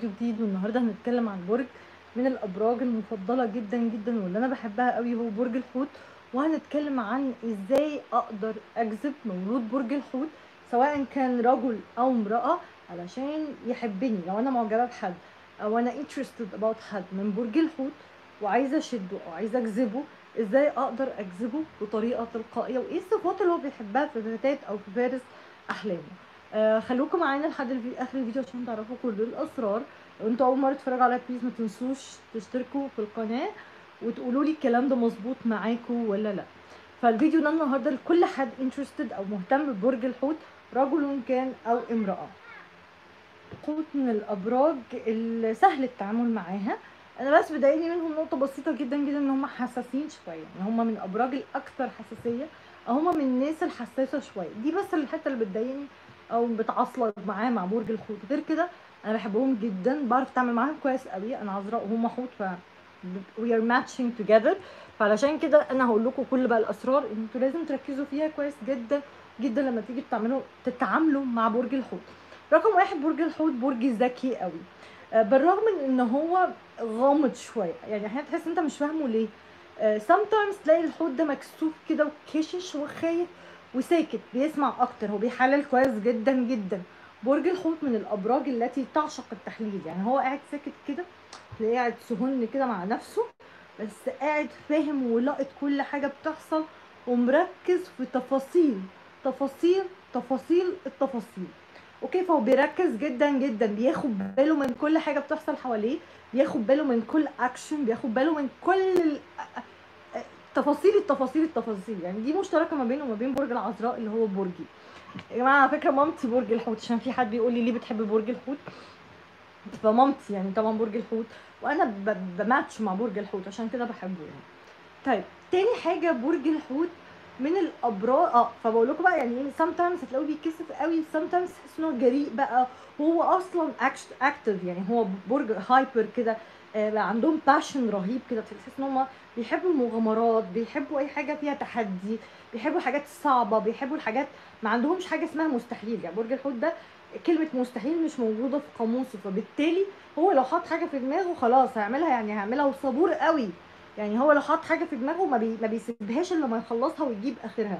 فيديو جديد والنهارده هنتكلم عن برج من الأبراج المفضلة جدا جدا واللي أنا بحبها قوي هو برج الحوت. وهنتكلم عن إزاي أقدر أجذب مولود برج الحوت سواء كان رجل أو امرأة علشان يحبني. لو أنا معجبة بحد أو أنا interested about حد من برج الحوت وعايزة أشده أو عايزة أجذبه إزاي أقدر أجذبه بطريقة تلقائية؟ وإيه الصفات اللي هو بيحبها في الفتاة أو في فارس أحلامه؟ آه خلوكم معانا لحد. آخر الفيديو عشان تعرفوا كل الأسرار. لو أنتوا أول مرة تتفرجوا على please ما تنسوش تشتركوا في القناة وتقولوا لي الكلام ده مظبوط معاكم ولا لأ. فالفيديو ده النهارده لكل حد interested أو مهتم ببرج الحوت رجل كان أو امرأة. الحوت من الأبراج اللي سهل التعامل معاها. أنا بس بضايقني منهم نقطة بسيطة جدا جدا إن هم حساسين شوية. يعني هم من الأبراج الأكثر حساسية هم من الناس الحساسة شوية. دي بس الحتة اللي بتضايقني أو بتعصلك معاه مع برج الحوت غير كده أنا بحبهم جدا بعرف أتعامل معاهم كويس قوي أنا عذراء وهم حوت ف we are matching together. فعلشان كده أنا هقول لكم كل بقى الأسرار أنتوا لازم تركزوا فيها كويس جدا جدا لما تيجي تعملوا تتعاملوا مع برج الحوت رقم واحد برج الحوت برج ذكي قوي آه، بالرغم من إن هو غامض شوية يعني أحيانا تحس أنت مش فاهمه ليه. آه، sometimes تلاقي الحوت ده مكسوف كده وكشش وخايف. وساكت بيسمع أكتر هو بيحلل كويس جدا جدا. برج الحوت من الأبراج التي تعشق التحليل. يعني هو قاعد ساكت كده تلاقيه قاعد سهن كده مع نفسه بس قاعد فاهم ولاقط كل حاجة بتحصل ومركز في تفاصيل تفاصيل تفاصيل التفاصيل. أوكي فهو بيركز جدا جدا بياخد باله من كل حاجة بتحصل حواليه بياخد باله من كل اكشن بياخد باله من كل تفاصيل التفاصيل التفاصيل. يعني دي مشتركة ما بينه وما بين برج العذراء اللي هو برجي يا جماعة على فكرة مامتي برج الحوت عشان في حد بيقول لي ليه بتحب برج الحوت؟ فمامتي يعني طبعا برج الحوت. وأنا بماتش مع برج الحوت عشان كده بحبه يعني. طيب تاني حاجة برج الحوت من الابراج آه فبقول لكم بقى يعني sometimes هتلاقوه بيتكسف قوي sometimes تحس ان هو جريء بقى. هو أصلا active يعني هو برج hyper كده. بقى عندهم passion رهيب كده تحس إن هم بيحبوا المغامرات بيحبوا أي حاجة فيها تحدي بيحبوا الحاجات الصعبه بيحبوا الحاجات ما عندهمش حاجة اسمها مستحيل. يعني برج الحوت ده كلمة مستحيل مش موجودة في قاموسه فبالتالي هو لو حط حاجة في دماغه خلاص هيعملها يعني هيعملها وصبور قوي. يعني هو لو حط حاجة في دماغه ما, بي... ما بيسيبهاش إلا لما يخلصها ويجيب آخرها.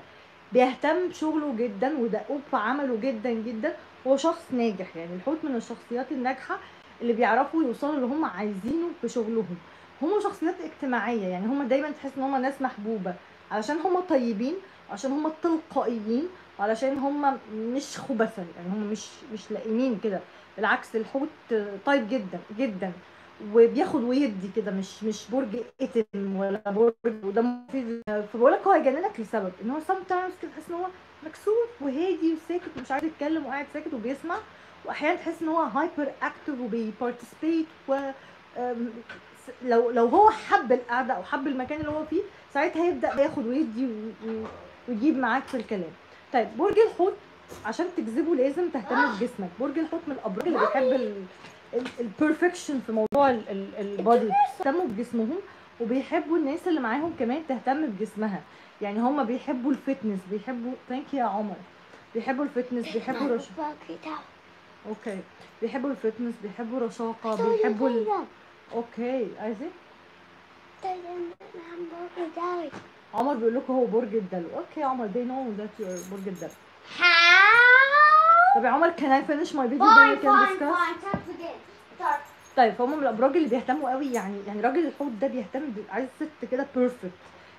بيهتم بشغله جدا ودؤوب في عمله جدا جدا. هو شخص ناجح يعني الحوت من الشخصيات الناجحة اللي بيعرفوا يوصلوا اللي هم عايزينه في شغلهم. هم شخصيات اجتماعية يعني هم دايما تحس إن هم ناس محبوبة. علشان هم طيبين عشان هم تلقائيين وعلشان هم مش خبثا يعني هم مش مش لئيمين كده. بالعكس الحوت طيب جدا جدا. وبياخد ويدي كده مش مش برج إتم ولا برج وده فبقول لك هو هيجننك لسبب إن هو sometimes كده تحس إن هو مكسوف وهادي وساكت ومش عايز يتكلم وقاعد ساكت وبيسمع. وأحيانا تحس إن هو hyper active وبي participate و لو لو هو حب القعدة أو حب المكان اللي هو فيه ساعتها يبدا ياخد ويدي ويجيب معاك في الكلام. طيب برج الحوت عشان تجذبه لازم تهتم بجسمك. برج الحوت من الأبراج اللي بيحب ال perfection في موضوع ال body بيهتموا بجسمهم وبيحبوا الناس اللي معاهم كمان تهتم بجسمها. يعني هم بيحبوا ال fitness بيحبوا thank you عمر. بيحبوا ال fitness بيحبوا رش... okay بيحبوا ال fitness بيحبوا رشاقه بيحبوا ال... okay عايزه عمر بيقول لكم هو برج الدلو. okay عمر they know that you're برج الدلو. طب يا عمر can I finish my video then we can discuss? طيب فهم من الأبراج اللي بيهتموا قوي يعني يعني راجل الحوت ده بيهتم عايز ست كده perfect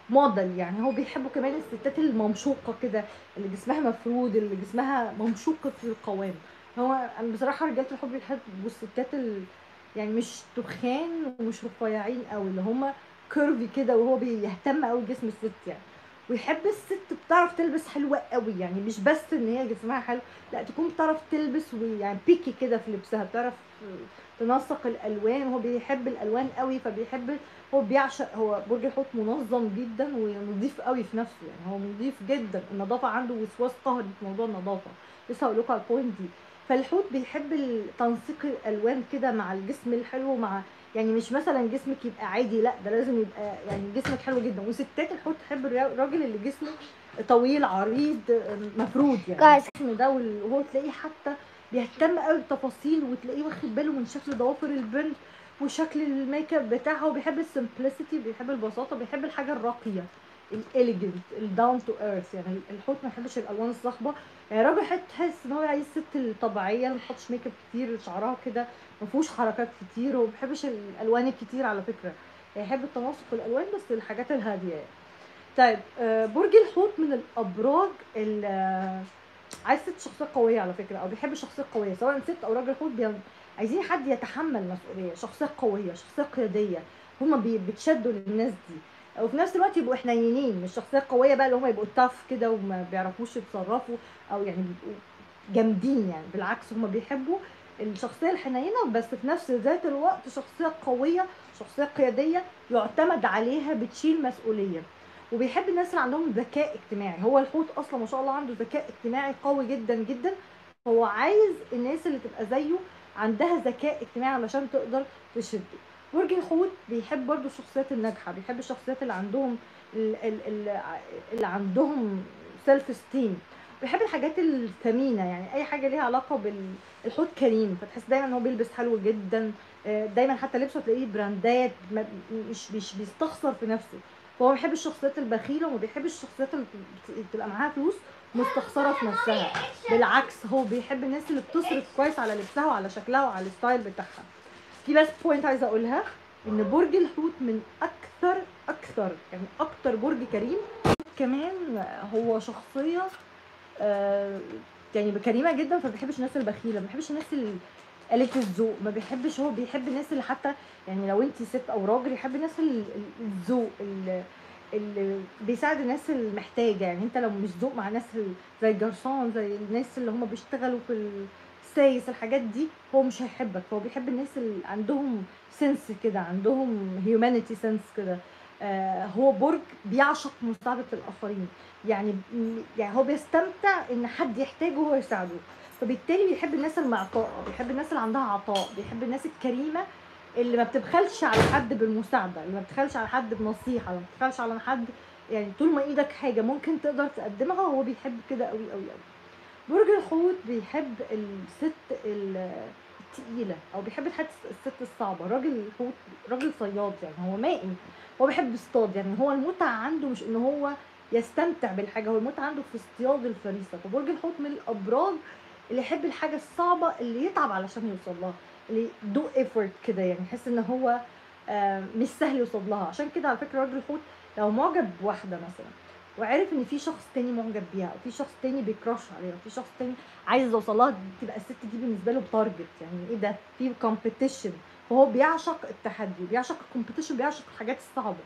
موديل يعني هو بيحبوا كمان الستات الممشوقة كده اللي جسمها مفرود اللي جسمها ممشوقه في القوام. هو بصراحة رجالة الحوت بيحبوا الستات ال... يعني مش تخان ومش رفيعين قوي اللي هم curvy كده وهو بيهتم قوي بجسم الست يعني. ويحب الست بتعرف تلبس حلوة قوي يعني مش بس إن هي جسمها حلو لأ تكون بتعرف تلبس ويعني بيكي كده في لبسها بتعرف تنسق الألوان هو بيحب الألوان قوي فبيحب هو بيعشق هو برج الحوت منظم جدا ونظيف قوي في نفسه يعني هو نظيف جدا النظافة عنده وسواس قهري في موضوع النظافة. لسه هقول لكم على البوينت دي. فالحوت بيحب تنسيق الألوان كده مع الجسم الحلو مع يعني مش مثلا جسمك يبقى عادي لأ ده لازم يبقى يعني جسمك حلو جدا. وستات الحوت تحب الرا- الراجل اللي جسمه طويل عريض مفرود يعني. الجسم ده وهو تلاقيه حتى بيهتم قوي بالتفاصيل وتلاقيه واخد باله من شكل ضوافر البنت وشكل ال make up بتاعها وبيحب ال simplicity بيحب البساطة بيحب الحاجة الراقية. ال elegant ال down to earth يعني. الحوت ما يحبش الألوان الصاخبه يعني راجل حت- تحس إن هو عايز الست الطبيعية ما بتحطش make up كتير شعرها كده ما فيهوش حركات كتير وما بيحبش الألوان الكتير على فكرة. يحب التناسق في الالوان بس الحاجات الهادية يعني. طيب آه، برج الحوت من الأبراج آه، عايز ست شخصيه قوية على فكرة أو بيحب الشخصيه القويه سواء ست أو راجل حوت بي- عايزين حد يتحمل مسؤولية شخصيه قوية شخصيه قيادية. هما بي- بيتشدوا للناس دي. وفي نفس الوقت يبقوا حنينين مش شخصيه قوية بقى اللي هما يبقوا tough كده وما بيعرفوش يتصرفوا أو يعني بيبقوا جامدين يعني بالعكس هما بيحبوا الشخصية الحنينة بس في نفس ذات الوقت شخصية قوية شخصية قيادية يعتمد عليها بتشيل مسؤولية. وبيحب الناس اللي عندهم ذكاء اجتماعي هو الحوت أصلا ما شاء الله عنده ذكاء اجتماعي قوي جدا جدا. هو عايز الناس اللي تبقى زيه عندها ذكاء اجتماعي علشان تقدر تشده برج الحوت بيحب برضو الشخصيات الناجحة بيحب الشخصيات اللي عندهم ال- ال- ال- اللي عندهم self esteem بيحب الحاجات الثمينة يعني أي حاجة ليها علاقة بالحوت كريم فتحس دايما هو بيلبس حلو جدا. آه، دايما حتى لبسه تلاقيه brandات مش مش بيستخسر في نفسه. فهو ما بيحبش الشخصيات البخيلة وما بيحبش الشخصيات اللي بتبقى معاها فلوس مستخسرة في نفسها. بالعكس هو بيحب الناس اللي بتصرف كويس على لبسها وعلى شكلها وعلى ال style بتاعها. في بس point عايزة أقولها إن برج الحوت من أكثر أكثر يعني أكتر برج كريم. كمان هو شخصية آه، يعني كريمة جدا فما بيحبش الناس البخيلة ما بيحبش الناس اللي قليله الذوق ما بيحبش هو بيحب الناس اللي حتى يعني لو انت ست أو راجل يحب الناس ال- ال- الذوق ال- اللي بيساعد الناس المحتاجة. يعني أنت لو مش ذوق مع ناس زي الجرسون زي الناس اللي هم بيشتغلوا في السايس الحاجات دي هو مش هيحبك. هو بيحب الناس اللي عندهم sense كده عندهم humanity sense كده. آه هو برج بيعشق مساعدة الآخرين. يعني يعني هو بيستمتع إن حد يحتاجه وهو يساعده. فبالتالي بيحب الناس المعطاء بيحب الناس اللي عندها عطاء بيحب الناس الكريمة اللي ما بتبخلش على حد بالمساعدة اللي ما بتبخلش على حد بنصيحة اللي ما بتبخلش على حد يعني طول ما إيدك حاجة ممكن تقدر تقدمها هو بيحب كده قوي قوي قوي برج الحوت بيحب الست ال- التقيلة أو بيحب الحت الست الصعبة. راجل الحوت راجل صياد يعني هو مائي. هو بيحب يصطاد يعني هو المتعة عنده مش إن هو يستمتع بالحاجة هو المتعة عنده في اصطياد الفريسة. فبرج الحوت من الأبراج اللي يحب الحاجة الصعبة اللي يتعب علشان يوصل لها اللي do effort كده يعني يحس إن هو آه، مش سهل يوصل لها. عشان كده على فكرة راجل الحوت لو معجب بواحدة مثلا وعرف إن في شخص تاني معجب بيها أو في شخص تاني بي crush عليها أو في شخص تاني عايز يوصل لها تبقى الست دي بالنسبة له target يعني إيه ده؟ في competition فهو بيعشق التحدي بيعشق ال competition بيعشق الحاجات الصعبة.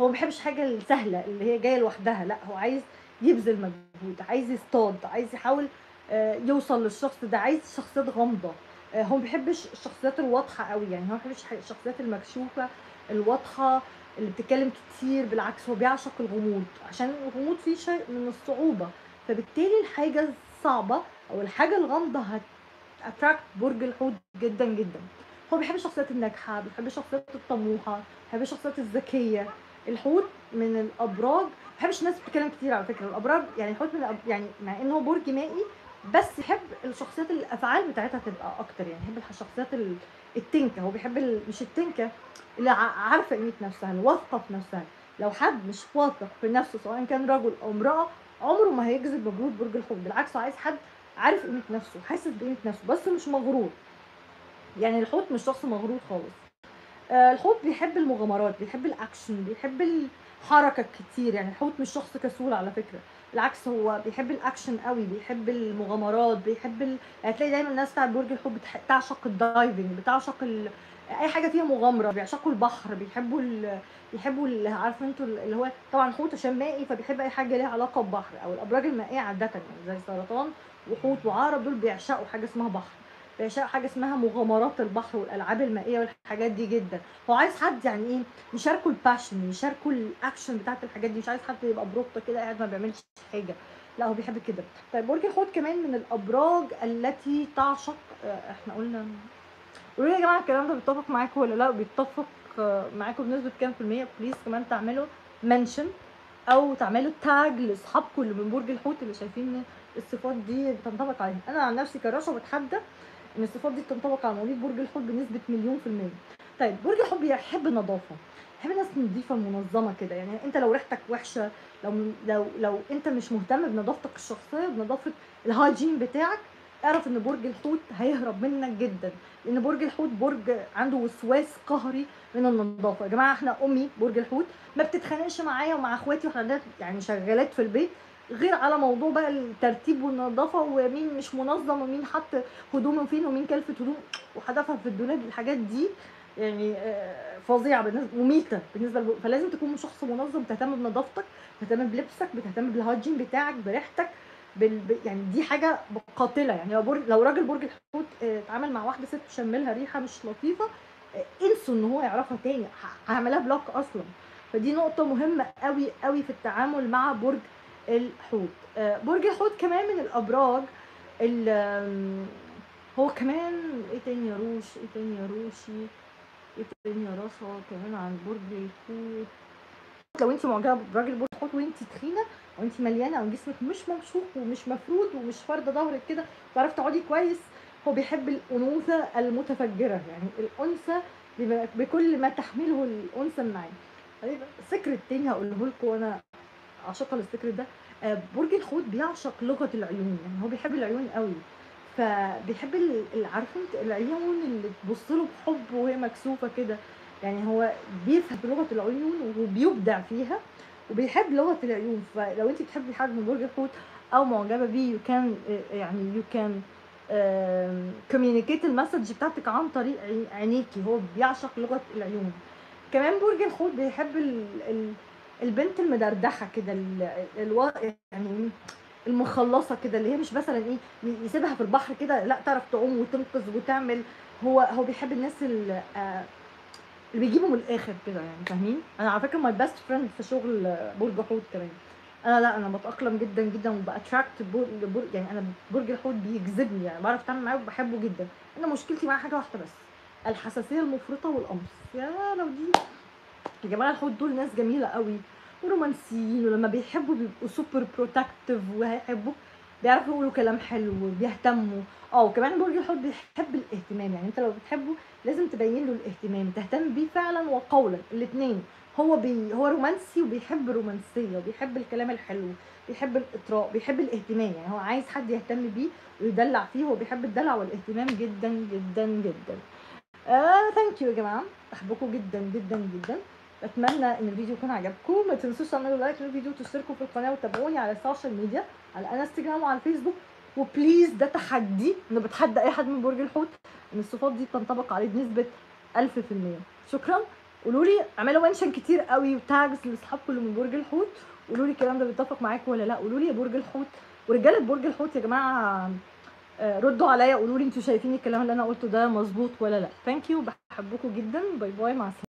هو ما بيحبش حاجة السهلة اللي هي جاية لوحدها لا هو عايز يبذل مجهود عايز يصطاد عايز يحاول آه، يوصل للشخص ده عايز شخصيات غامضة. آه، هو ما بيحبش الشخصيات الواضحة قوي يعني هو ما بيحبش الشخصيات المكشوفة الواضحة اللي بتتكلم كتير بالعكس هو بيعشق الغموض عشان الغموض فيه شيء من الصعوبة. فبالتالي الحاجة الصعبة أو الحاجة الغامضة هت اتراكت برج الحوت جدا جدا. هو بيحب الشخصيات الناجحة بيحب الشخصيات الطموحة بيحب الشخصيات الذكية. الحوت من الأبراج ما بيحبش الناس بتتكلم كتير على فكرة. الأبراج يعني الحوت من الأب... يعني مع إن هو برج مائي بس يحب الشخصيات اللي الأفعال بتاعتها تبقى أكتر يعني يحب الشخصيات ال- التنكة هو بيحب. مش التنكة اللي عارفة قيمة نفسها الواثقه في نفسها. لو حد مش واثق في نفسه سواء كان رجل أو امرأة عمره ما هيجذب مولود برج الحوت بالعكس عايز حد عارف قيمة نفسه حاسس بقيمة نفسه بس مش مغرور. يعني الحوت مش شخص مغرور خالص. آه، الحوت بيحب المغامرات بيحب الأكشن بيحب الحركة كتير. يعني الحوت مش شخص كسول على فكرة. بالعكس هو بيحب الأكشن قوي بيحب المغامرات بيحب ال... هتلاقي دايما الناس بتاعت برج الحوت. بتعشق ال diving بتعشق ال... أي حاجة فيها مغامرة بيعشقوا البحر بيحبوا ال... بيحبوا ال... عارفين أنتوا اللي هو طبعا حوت عشان مائي فبيحب أي حاجة ليها علاقة ببحر أو الأبراج المائية عاده يعني زي سرطان وحوت وعقرب دول بيعشقوا حاجة اسمها بحر بيعشقوا حاجة اسمها مغامرات البحر والألعاب المائية والحاجات دي جدا. هو عايز حد يعني إيه يشاركوا ال passion يشاركوا الاكشن بتاعت الحاجات دي. مش عايز حد يبقى بروكته كده قاعد ما بيعملش حاجة. لا هو بيحب كده. طيب برج الحوت كمان من الأبراج التي تعشق آه، إحنا قلنا. قولوا لي يا جماعة الكلام ده بيتفق معاكم ولا لا؟ بيتفق آه، معاكم بنسبة كام في المية؟ please كمان تعملوا mention أو تعملوا tag لأصحابكم اللي من برج الحوت اللي شايفين الصفات دي بتنطبق عليهم. أنا عن نفسي كرشا بتحدى إن الصفات دي بتنطبق على مواليد برج الحوت بنسبه مليون في المية. طيب برج الحوت بيحب النظافه بيحب الناس نظيفة منظمة كده. يعني أنت لو ريحتك وحشة لو لو لو أنت مش مهتم بنظافتك الشخصية بنظافة الهايجين بتاعك اعرف إن برج الحوت هيهرب منك جدا. لأن برج الحوت برج عنده وسواس قهري من النظافة. يا جماعة إحنا أمي برج الحوت ما بتتخانقش معايا ومع أخواتي وإحنا يعني شغالات في البيت. غير على موضوع بقى الترتيب والنظافة ومين مش منظم ومين حط هدومه فين ومين كلفت هدوم وحدفها في الدولاب الحاجات دي يعني آه، فظيعة بالنسبة مميته بالنسبة لبو... فلازم تكون شخص منظم تهتم بنظافتك تهتم بلبسك بتهتم بال hygiene بتاعك بريحتك بال... يعني دي حاجة قاتلة. يعني لو برج... لو راجل برج الحوت آه، اتعامل مع واحدة ست شم لها ريحة مش لطيفة آه، انسوا ان هو يعرفها تاني هعملها block أصلا. فدي نقطة مهمة قوي قوي في التعامل مع برج الحوت. برج الحوت كمان من الأبراج هو كمان إيه تاني يا روش إيه تاني يا روشي؟ إيه تاني يا رشا كمان عن برج الحوت. لو انت معجبة براجل برج الحوت وانت تخينة أو انت مليانة أو جسمك مش ممشوق ومش مفرود ومش فارده ظهرك كده تعرفي تقعدي كويس هو بيحب الأنوثة المتفجرة. يعني الأنثى بكل ما تحمله الأنثى من عين السكر التاني هقوله لكم وأنا عاشقة للسكر ده آه، برج الحوت بيعشق لغة العيون يعني هو بيحب العيون قوي. فبيحب عارفه العيون اللي تبص له بحب وهي مكسوفة كده. يعني هو بيفهم لغة العيون وبيبدع فيها وبيحب لغة العيون. فلو انت بتحبي حد من برج الحوت أو معجبة بيه you can يعني you can communicate ال message بتاعتك عن طريق عينيكي. هو بيعشق لغة العيون. كمان برج الحوت بيحب البنت المدردحة كده الوا يعني المخلصة كده اللي هي مش مثلا إيه يسيبها في البحر كده لا تعرف تعوم وتنقذ وتعمل. هو هو بيحب الناس اللي, آه اللي بيجيبوا من الآخر كده يعني فاهمين؟ أنا على فكرة my best friend في شغل برج حوت كمان. أنا لا أنا بتأقلم جدا جدا وب attract يعني أنا برج الحوت بيجذبني يعني بعرف أتعامل معاه وبحبه جدا. أنا مشكلتي معاه حاجة واحدة بس الحساسية المفرطة والقمص. يا لو دي يا جماعة الحوت دول ناس جميلة قوي ورومانسيين ولما بيحبوا بيبقوا super protective وهيحبوا بيعرفوا يقولوا كلام حلو وبيهتموا. آه وكمان برج الحوت بيحب الاهتمام. يعني أنت لو بتحبه لازم تبين له الاهتمام تهتم بيه فعلا وقولا. الاثنين هو بي هو رومانسي وبيحب الرومانسية وبيحب الكلام الحلو بيحب الإطراء بيحب الاهتمام. يعني هو عايز حد يهتم بيه ويدلع فيه هو بيحب الدلع والاهتمام جدا جدا جدا. آه thank you يا جماعة. بحبكم جدا جدا جدا. أتمنى إن الفيديو يكون عجبكم. ما تنسوش تعملوا like للفيديو وتشتركوا في القناة وتابعوني على ال social media على انستجرام وعلى الفيسبوك. و please ده تحدي إنه بتحدى أي حد من برج الحوت إن الصفات دي تنطبق عليه بنسبة 1000% شكرا. قولوا لي اعملوا mention كتير قوي و tags لاصحابكم اللي من برج الحوت. قولوا لي الكلام ده بيتفق معاكم ولا لا. قولوا لي يا برج الحوت ورجالة برج الحوت يا جماعة آه، ردوا عليا قولوا لي أنتوا شايفين الكلام اللي أنا قلته ده مظبوط ولا لا. thank you بحبكم جدا. bye bye مع السلامة.